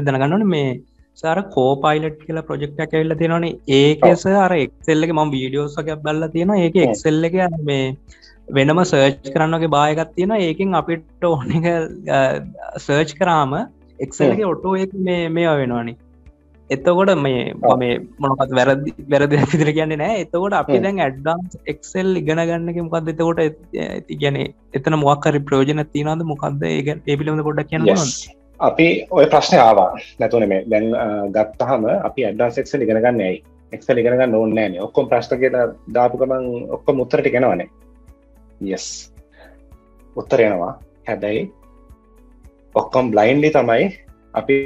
දැනගන්නන මේ සාර කෝපයිලට් කියලා ප්‍රජෙක්්ටක් ඇල්ල තියෙනවන. ඒකෙස අර එක්සෙල්ලක ම වීඩියෝසක බල්ල තියෙන ඒක එක්සෙල්ල එක මේ වෙනම සර්ච් කරන්නගේ බායගත් තියෙන ඒකින් අපිට ඕන එක සර්ච් කරාම එක්සල්ගේ ඔටෝ එක මේ මේවා වෙනවානි. එතකොට මේ මේ මොනකත් වැරදි වැරදි සිදිර කියන්නේ නෑ එතකොට අපි දැන් ඇඩ්ඩන්ස් එක්සෙල් ඉගෙන ගන්නක මොකක්ද එතකොට ඇති ගැන එතන මොක්කරි ප්‍රෝජන තියනද මොකක්ද ඒ ඒපිලිම ගොඩක් කියන්න අපි ඔය ප්‍රශ්න ආවා. නැතුන මේ දැන් ගත්තහම අපි ඇඩ්ඩන්ස් එක්සල් ඉගෙන ගන්න ඇයි? එක්සල් ඉගෙන ගන්න ඕන්න නෑන ඔක්කොම ප්‍රශ්ට කියලා දාපුකමන් ඔක්කො මුත්තරට ගෙනවනේ යස් උත්තරයනවා හැබැයි ඔක්කොම් බ්ලයින්ඩි තමයි අපි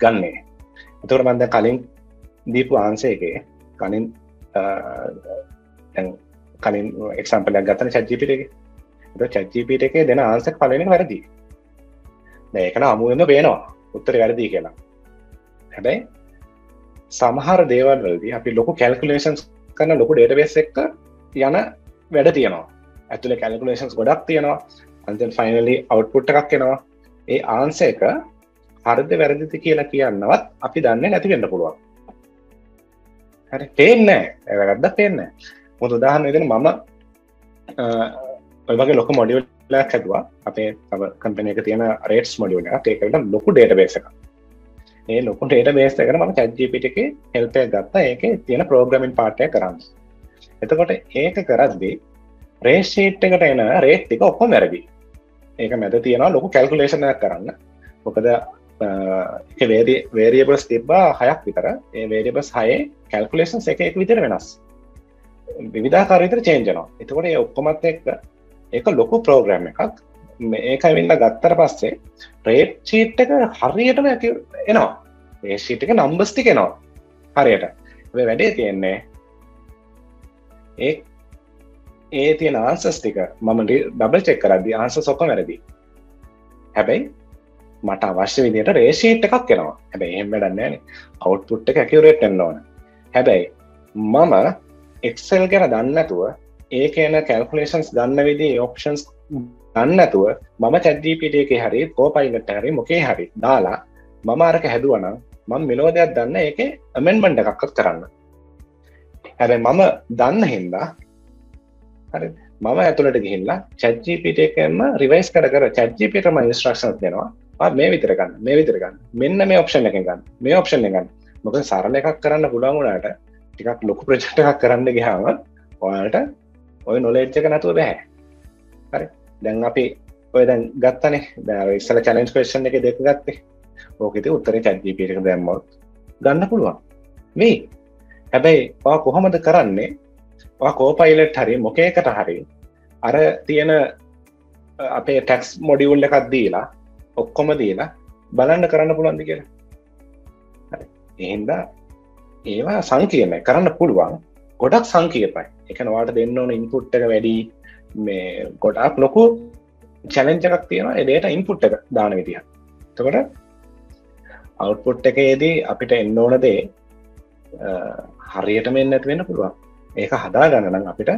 ගන්නේ. එතුට මන්ද කලින් දීපු ආන්සේගේ කලින් කලින් එක්සම්පලයක් ගතන චජ්ජිපිට එක. චජ්ජිපිට එක දෙන ආන්සක් පලන වැරදි ඒකන අමුුවම පේනවා. උත්තර වැරදි කියලා. හැබැයි සමහර දේවල් වලදී අපි ලොකු කැල්කුලේෂන්ස් කරන ලොකු ඩේටබේස් එක්ක යන වැඩ තියෙනවා. ඇතුළ කැල්කුලේෂන්ස් ගොඩක් තියෙනවා. අන්තන් ෆයිනලි අවට්පුට් එකක් එනවා. ඒ ආන්ස එක හරිද වැරදිති කියලා කියන්නවත් අපි දන්න නැතිවෙන්න පුළුවන්. හරි පේන්න ඇවැරද්ද පේන්න මුතු උදාහන්න වෙන මම ඔයගේ ලොක මොඩියල්ල හැදවා. අපේ තව කම්පන එක තියෙන රේටස් මොඩියල ඒකට ලොකු ඩේට බේස එක ඒ ලොකු ඩේට බේස් එකන ම චජ්ජිපිට එක හෙල්පය ගත්තා. ඒක තියෙන ප්‍රෝග්‍රමින් පාටය කරන්න. එතකොට ඒක කරද්දී රේෂීට් එකට එන රේට් එක ඔක්කොම වැරදි ඒක මැද තියෙනවා ලොකු කැල්කුලේෂනයක් කරන්න. මොකද වේරි වේරියබස් තිබ්බා හයක් විතර. ඒ වේරිබස් හයේ කැල්කුලේෂන් එක එක විතර වෙනස්. විවිධාකාරවිතර චේන්ජනවා එතකොට ඒ ඔක්කොමත් එක්ක ඒක ලොකු ප්‍රෝග්‍රම් එකක්. ඒක වෙන්න ගත්තර පස්සේ රේට් චීට් එක හරියටම ඇති එනවා. ඒ ශීට් එක නම්බස්ටි එනවා. හරියට. වැඩේ තියෙන්නේ ඒ ඒ තියෙන ආන්සස් ටික මම ඩබල් චෙක් කරදදි ආන්ස සොක වැරදි. හැබැයි මට අවශ්‍ය විදියට රේෂීට් එකක් කෙනවා හැබැයි එහෙම වැඩන්නේන අවට්පුට් එක ඇකිවරේට් එන්න ඕන. හැබැයි මම එක්සෙල් ගැන දන්නතුව ඒ කියන කැල්කුලේෂන්ස් ගන්න විදි ඔප්ෂන්ස් ගන්නතුව මම චැද්ජීපිට එක හරි කෝපයිලට හරි මොකේ හරි දාලා මම අරක හැදුවනම් මං මෙලෝදයක් දන්න ඒක අමෙන්බන්ඩ එකක්කත් කරන්න. හැබැයි මම දන්න හින්දා හරි මම ඇතුළට ගිහිල්ලා චැජ්ජිපිට එකම රිවයිස් කර කර චැජ්ජිපිටම ඉස්ට්‍රක්ෂන් දෙනවා. මේ විතරගන්න මේ විතරගන්න මෙන්න මේ ඔප්ෂන් එක ගන්න මේ ඔප්ෂන් එකගන්න මොක සරල එකක් කරන්න පුළන්ගුණට ටිකක් ලොකු ප්‍රජෙක්්ට එකක් කරන්න ගහම ඔයාලට ඔය නොලේච්චක නැතුව බැහැ හරි? දැන් අපි ඔය දැන් ගත්තනේ. දැ ඉස්සල චලෙන්ස් පේෂන් එක දෙක ගත්තේ. ඕකෙති උත්තර චැජ්ජිපිට දැම්මොත් ගන්න පුළුවන්. මේ හැබැයි පා කොහොමද කරන්නේ? කෝපයිලට් හරි මොකේකට හරි අර තියෙන අපේ ටැක්ස් මොඩියුල්ල එකක් දීලා ඔක්කොම දීලා බලන්න කරන්න පුළුවන්දි කියලා? එහින්ද ඒවා සංකීර්ණය. කරන්න පුළුවන්. ගොඩක් සංකීර්ණයි. එක නවාට දෙන්න ඕන ඉන්පුට් එක වැඩි මේ ගොඩක් ලොකු චැලෙන්ජ එකක් තියෙන එඩේට ඉන්පුට් එක දාන විදිහ තකට අවුට්පුට් එකේදී අපිට එන්න ඕන දේ හරියට මෙන්න ඇති වෙන්න පුළුවන්. ඒක හදා ගන්නනම් අපිට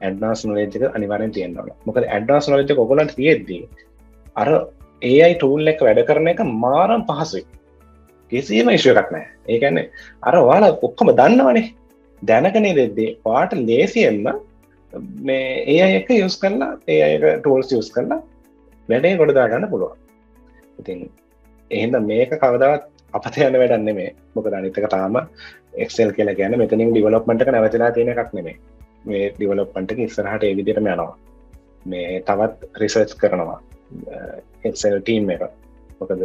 ඇඩ්නාස් නොලේජක අනිවාරෙන් තියෙන්න්නවන මොකද ඇඩ්නාස් නොලජ ගොලට තියෙද්දී අර ඒයි ටූල් එක වැඩ කරන එක මාරම් පහසුයි. කිසිීම ඉශ්ව එකක් නෑ ඒකන්නේ අර වාල ඔක්කොම දන්නවනේ. දැනකනේ දෙද්දේ පාට ලේසියෙන්ම මේ ඒ අයක යස් කරලා ඒ අයක ටෝල්ස් යස් කරලා වැඩේ ගොඩදා ගන්න පුළුවන්. ඉතින් එහෙද මේක කවදවත් අපත යන්න වැඩන්න මේ මොකද අනිතක තාම එක්සෙල් කියල ගැන මෙතනින් ඩිවලොප්මට නැවතිලා තියෙන එකක් නෙමේ මේ ඩිවලොප්පන්ට ඉස්සරහට එවිදිරම යනවා. මේ තවත් රිසර්ච් කරනවා. එක්සෙල් ටීම් එක. මොකද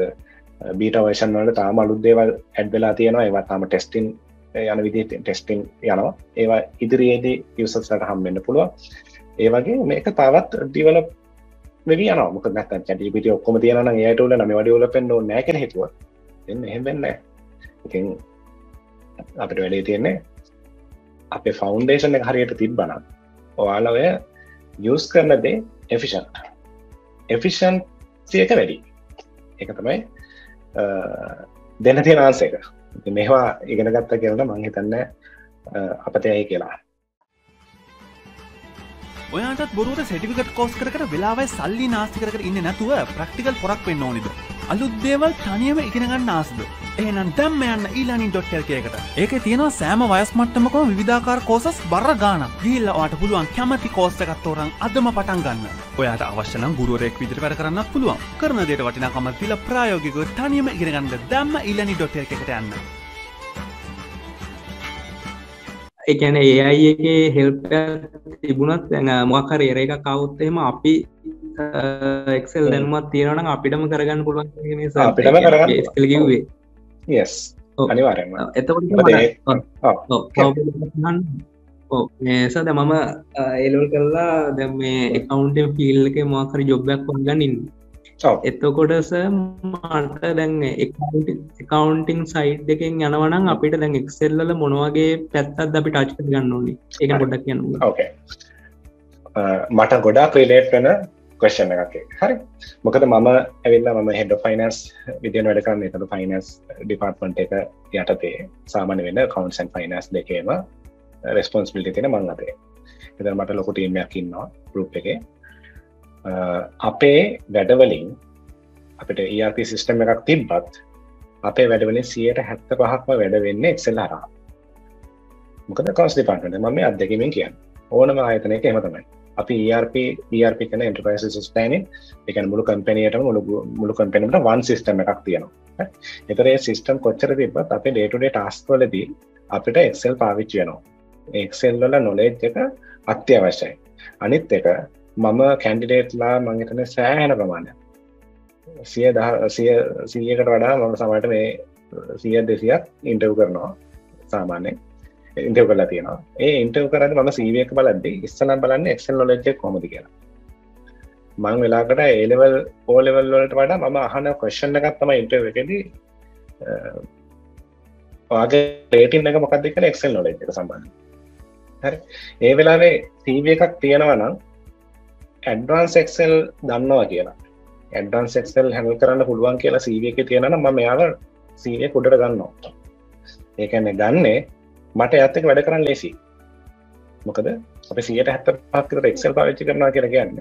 බීට වේෂන් වලට තාම අලුත් දේවල් ඇඩ්වෙලා තියෙනවා. ඒවා තාම ටෙස්ටින් යන විදි ටෙස්ටිං යනවා. ඒවා ඉදිරියේදී යසස්ලට හම්බෙන්න්න පුළුව ඒවගේ මේක තවත් ඩිවලප් වෙවි යන මොක නැත චටිපිට ඔක්කොම තියන ඒටුල නම වඩියල පෙන්න්න නෑකෙන හිතුව එන්න එහෙමෙන්න ඉතින් අපිට වැඩේ තියෙන්නේ අපේ ෆෞන්ඩේෂන් එක හරියට තිබ්බන ඔයාල ඔය යස් කරන දේ එෆිෂන් එෆිෂන් සියක වැඩි. එක තමයි දෙන්න තියෙන ආන්සේක මේවා ඉගෙන ගත්ත කියලට මං හිතන්න අපතයයි කියලා. ඔයාට බොරුවට සටිකට කෝස් කර වෙලාවයි සල්ලි නාස්ති කර ඉන්න නැතුව ප්‍රක්ටිකල් පොරක් වෙන්න ඕනිද? අලුත් දේවල් තනියම ඉගෙනගන්න ආසද? එහෙනම් දැම්ම යන්න ඊලානින් ඩොට්ටල්කයකට ඒක තියෙනවා සෑම වයස් මට්ටමකම විධාකාර කෝසස් බර ගාන ගිල්ල වාට පුළුවන් කැමති කෝස්ටකත් තෝරන් අදම පටන් ගන්න. ඔයාට අවශ්‍යනම් ගුරුවරෙක් විදිර වැඩ කරන්න පුළුවන්. කරන දේට වටිනාකම තිල ප්‍රායෝගිකව තනියම ඉගෙනගන්න දැම්ම ඊලනි ඩොට්ටල්කට යන්න. එකැන ඒ අයිගේ හෙල්ප තිබුණත් මොකර ඒර එක කවුත්තෙම අපි එක්සෙල් දැනුමත් තියෙනන අපිටම කරගන්න පුළුවන් අපිටම කරගන්න කිවේ යස් අනිවාරම එතකොට ඒසද මම එලල් කල්ලා දැ මේ එකකවන්ට ෆිල් එක මාකර ජොබ්බයක් වගන්න එතකොටස මට දැන් එකකවන්ටිං සයිට් එකෙන් යනවනම් අපිට දැන් එක්සෙල්ල මොනවගේ පැත්තත් අපි ටච් ගන්න ඕනි? එක ගොඩක් කියන්න මට ගොඩා ක්‍රලේට් වන කවස්න එකක් හරි. මොකද මම ඇවිල්ලා මම හෙඩ ෆයිනස් විදින වැඩ කරන්න. එකද ෆයිනස් ඩිපාර්ට්මන්ට් එක යටතේ සාමාන වෙන්න කවන්සන් ෆයිනස් දෙකේම රෙස්පොන්ස්පිලිටි තියෙන මං අතේ. එද මට ලොකු ටීමයක් ඉන්නවා ගරුප් එක. අපේ වැඩවලින් අපට ඒRP සිිස්ටම් එකක් තිබ්බත් අපේ වැඩවලින් සියයට හැත්ත පහක්ම වැඩ වෙන්න එක්සෙල් හරා මොකද කවස් ඩිපාර්ට්මට මම අදකිමින් කියන්න. ඕනම ආයතනයක එමතමයි අපි ERP ERP කන එන්ටර්පයිස සිස්ටයින එක මුළු කම්පනයට මුළු මුළු කම්පනට වන් සිස්ටම එකක් තියෙනවා. එතරේ සිස්ටම් කොච්චර තිබත් අපේ ඩේටුඩේ ටස්වලදී අපිට එක්සෙල් පාවිච්චි වෙනවා. එක්සෙල් වල නොලේජ් එක අත්‍යවශ්‍යයි. අනිත් එක මම කැන්ඩිඩේට්ලා මංගතන සෑහෙන ප්‍රමාණය සිය දහ සිය සීයකට වඩා මම සමට මේ සිය දෙසියක් ඉන්ටව් කරනවා සාමාන්‍යෙන් ඉන්ටව කලා තියෙනවා. ඒ ඉන්ටව කරන්න මම සීවක බලද්දි ඉස්සල බලන්න එක්සල් නොලජ කොමද කියලා. මං වෙලාකට ඒලෙවල් ඕලෙවල් වලට වඩා මම අහන කොශ්ෂණ එකත්තම ඉන්ටව එකද වාගේ පේටින් එක මොකක්ද කළ එක්සල් නොල එක සම්බන්ධ හරි. ඒ වෙලාවේ සීව එකක් තියෙනවා නම් ඇඩ්වාන්ස් එක්සල් දන්නවා කියලා. ඇඩ්වාන්ස් එක්සල් හැල් කරන්න පුළුවන් කියලා සීව එක තියෙනන ම මෙයාල සීවය කුඩට ගන්නවා. ඒකැන ගන්නේ මට ඇත්තක වැඩ කරන්න ලේසි මොකද අප සියට හැත්ත පක්කට එක්සල් පාවිච්චි කරනා කියර කියන්න.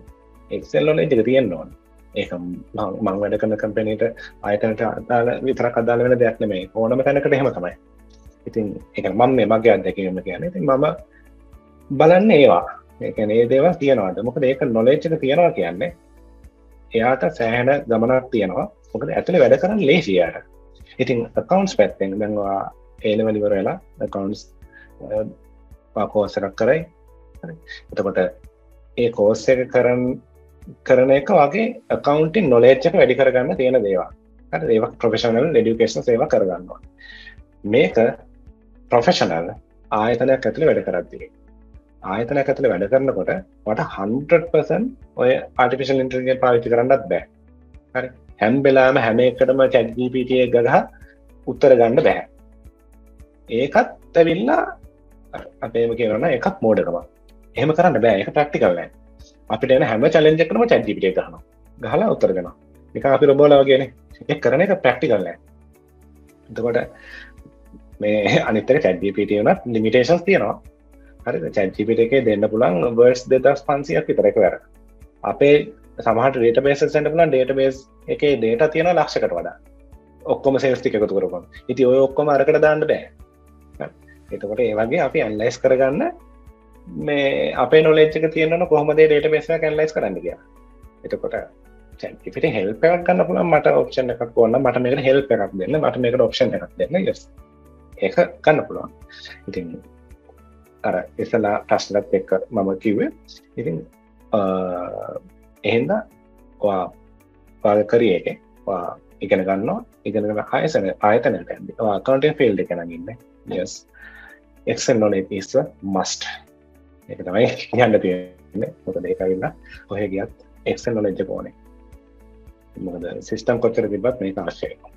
එක්සෙල් ොල ඉතික තියෙන් ඕන්. ඒක මං වැඩ කරන කම්පනීට අයතනට අදාල විතර අදාල වෙන දෙයක් නෙමේ ඕනම තැනකට එහෙම තමයි. ඉතින් එක මම මේ මගේ අදැකීම කියන ඉතින් මම බලන්න ඒවා. ඒකන ඒ දේව තියෙනවාද? මොකද ඒක නොලේච්චක තියෙනවා කියන්නේ එයාට සෑහන ගමනක් තියෙනවා. මොකද ඇතුළ වැඩ කරන්න ලේසියාට ඉතින් අකවන්ස් පැත්තෙන් දැන්වා ඒලවලිවර වෙලා කවන්ස් පාකෝසරක් කරයි. එතකොට ඒ කෝස්ස එක කරන් කරන එක වගේ අකවන්ටින් නොලේච්චක වැඩි කරගන්න තියෙන දේවා ඒවක් ප්‍රොෆෙෂනල් ඩිකේෂන් සේව කරගන්නවා. මේක ප්‍රොෆෙෂනල් ආයතනයක් ඇතුළ වැඩ කරත්තිේ ආයතන ඇතුළ වැඩ කරනකොට වට හන්පසන් ඔය ආටිපිෂල් ඉන්ටර්ගේ පාවිචි කරන්නත් බෑ. හරි. හැම්බෙලාම හැම එකටම චැට්ගීපිටිය ගහ උත්තර ගන්න බැහැ ඒකත් ඇවිල්ලා අපේම කියරන්න එකක්. මෝඩකම එහම කරන්න බෑ. එක ප්‍රක්ටිකල්ල අපිට එන හැම චලෙන්ජකනම චැජිපිට ගහන ගහලා උත්තරගෙන එක අපි රොබෝලාවගෙන එක් කරන එක ප්‍රක්ටිකල්ල එතකොට මේ අනිතර චැජිපිට වනත් ලිමිටේශන්ස් තියෙනවා. හරි චැජිපිට එක දෙන්න පුළන් වර්ස් දෙදස් පන්සියක් විතරක වැර අපේ සමහට ඩේට බේස සැට පුලන් ඩේට බේස් එක ඩේට තියෙන ලක්ෂකට වඩා. ඔක්කොම සේස්ටික එකතු කරපන් ඉති ඔය ඔක්කොම අරකට දාන්න බෑ. එතකොට ඒ වගේ අපි ඇන්ලයිස් කරගන්න මේ අපේ නොලෙච්චක තියෙනන කොහමදේ ඩේට බේස කැන්ලයිස් කරන්න කිය එතකොට චැපිට හෙල්පක් කන්න පුළ මට ඔප්ෂන් එකක් ඔන්න මට මේක හෙල්ප එකක් දෙන්න මට මේකට ඔප්ෂන් එකක් දෙන්න ය ඒක කන්න පුළුවන්. ඉතින් අර එසලා ටස්ලත් එක්ක මම කිව්වේ ඉතින් එහෙන්ද පාග කරිය එක ඉගෙන ගන්නවා. ඉගෙනගෙන ආයසන ආයතනට ඇද කන්ට ෆිල්ඩ එකනගන්න යස් එක්සල් නොල පිස්ස මස්ට එක තමයි කියන්න තියෙන්නේ. මොක දේකවිල්ලා ඔහ ගියත් එක්සල් නොලෙජ්ජ පෝනේ මොකද සිිස්ටම් කොච්චර තිබත් මේ අවශ්‍යයනවා